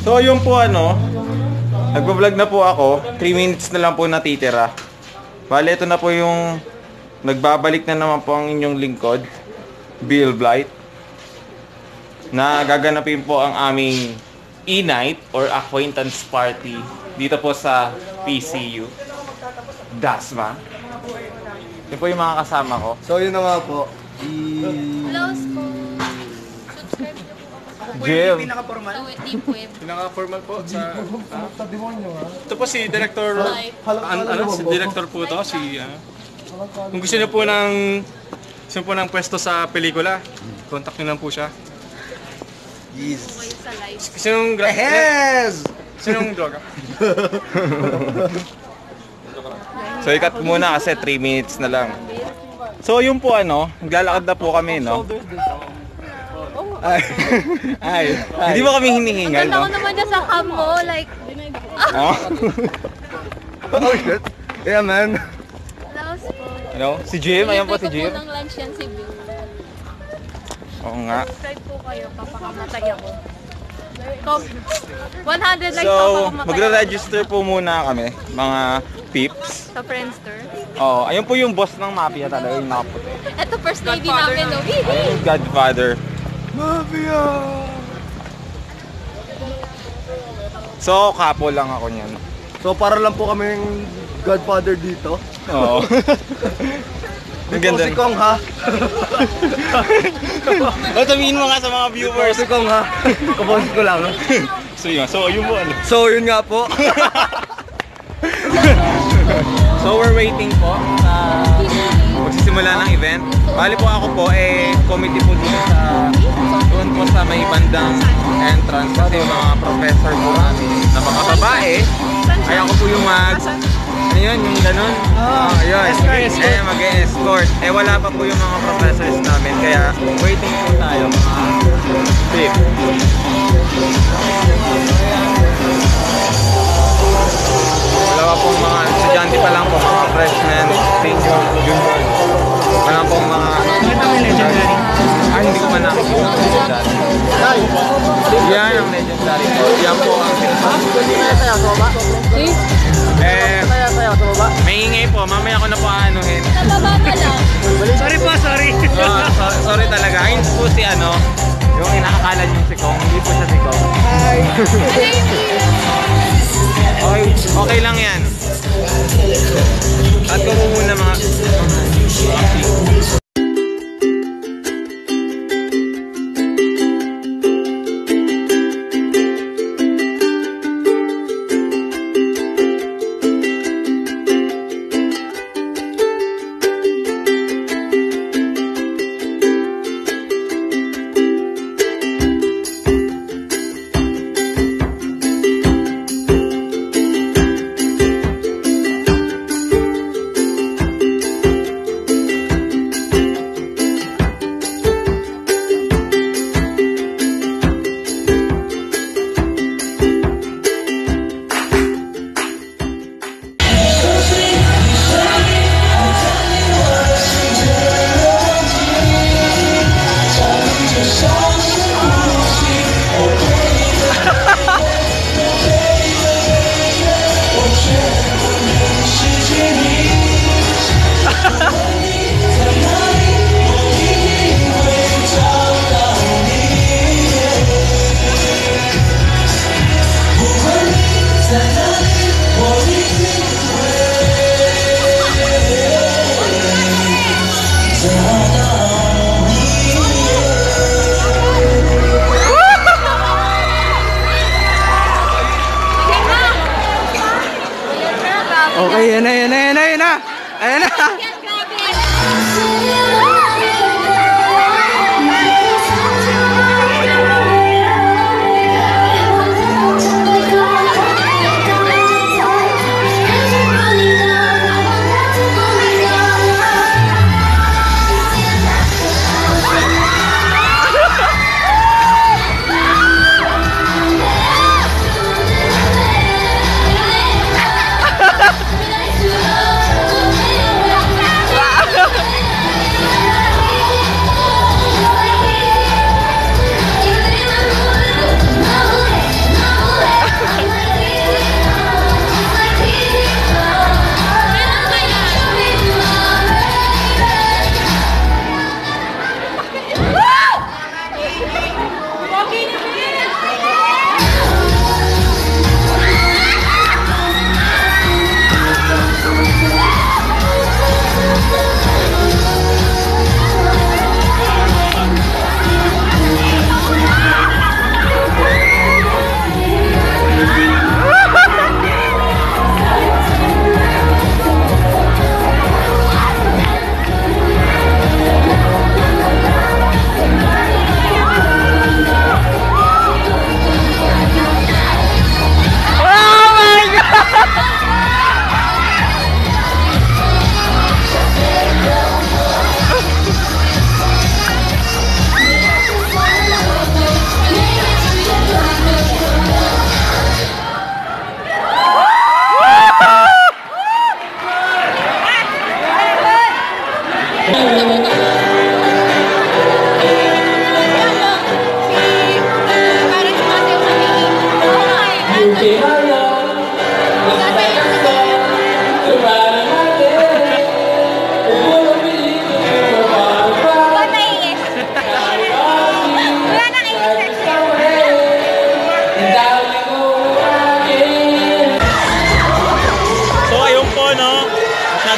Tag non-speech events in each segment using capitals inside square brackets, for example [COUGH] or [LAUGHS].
So yun po ano, nagbablog na po ako. 3 minutes na lang po natitira. Bale, ito na po yung nagbabalik na naman po ang inyong lingkod, Bill Blight. Na gaganapin po ang aming e-night or acquaintance party dito po sa PCU. Dasma. Yun po yung mga kasama ko. So yun na nga po. I... Close po. Subscribe niyo po ako Jim. sa Deep Web. Pinaka-formal po sa... Ito po si Director... Live. An, ano, si Director po to, si... ano. kung gusto niyo po ng... Gusto niyo po ng pwesto sa pelikula, contact niyo lang po siya. Yes. Kayo sa live. Gusto niyong... Gra- Yes! Niyong droga? So ikat muna kasi 3 minutes na lang. So yun po ano, naglalakad na po kami no. Ay, ay, hindi ba kami hinihingal Ganda no? ko naman dyan sa cam mo. Like, Oh? [LAUGHS] Oh shit. Yeah man. close po. ano? Si Jim, ayan po si Jim. ko po ng lunch yan si Bill. Oo nga. Subscribe po kayo. Papakamatay ako. Com 100 likes So, papakamatay magre-register po muna kami, mga peeps. sa Friendster. Oh, ayun po yung boss ng mafia talaga, yung nakaputi. Ito first lady namin, no? Hihi! Yung Godfather. Mafia! So, kapo lang ako niyan. So para lang po kaming godfather dito. Oo. [LAUGHS] Ang ganda. Si Kong ha. [LAUGHS] O, sabihin mo nga sa mga viewers. Si Kong ha. Kaboses ko lang. So yun, so yun po ano. So yun nga po. [LAUGHS] So we're waiting po sa magsisimula ng event. Bali po ako po eh committee po dito sa doon po sa may bandang entrance kasi mga professor po namin na mga babae ay ako po yung mag ano yun, yung ganun? Oh, ayun. Eh, mag-escort. Eh, wala pa po yung mga professors namin. Kaya, waiting po tayo, mga trip. Wala pa pong mga estudyante pa lang po, mga freshmen, senior, junior. Wala pong mga... Ah, hindi ko pa nakikita ang legendary. Yan ang legendary po. Yan po ang Eh, may ingay po. Mamaya ko na po aanuhin. Nababa ka lang. Sorry po, sorry. So- sorry talaga. Ayun po si ano, yung inakakala niyo si Kong. Hindi po siya si Kong. Okay, okay lang yan. At ko po muna mga... mga Okay, yan na, yan na, yan na, yan na. Ayan na. Na iis. Wala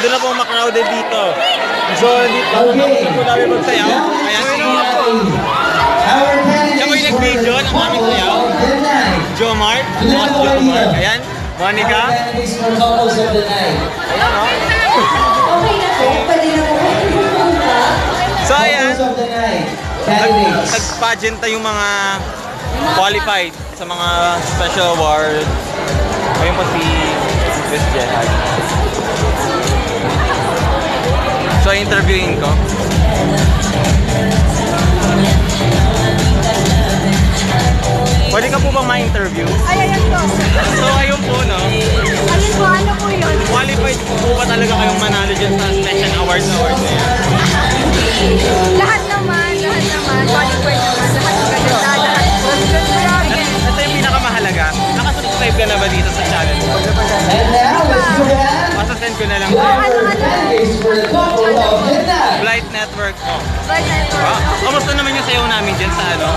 na po makrowded dito. So dito okay. po namin magsayaw. Kaya si Siya po yung nag-video ng aming Jomar, mga si Jomar. Ayan, Monica. couples of the night. Ayan o. So ayan, Couples of the night. Candidates. nag-pageant na yung mga qualified sa mga special award. Ayun po si Miss Jehad. So interviewin ko. Po bang ma-interview? Ay, ayan po. So ayun po no, Ayun po, ano po yun? qualified po ba talaga kayong manalo dyan sa special award na award na yan? Lahat naman, lahat naman. Qualified naman. Lahat maganda. Lahat. Grabe. Ito yung pinakamahalaga. Nakasubscribe ka na ba dito sa channel Masasend ko na lang. of the night. Flight Network mo. Right network. Kamusta naman yung sayaw namin dyan sa ano?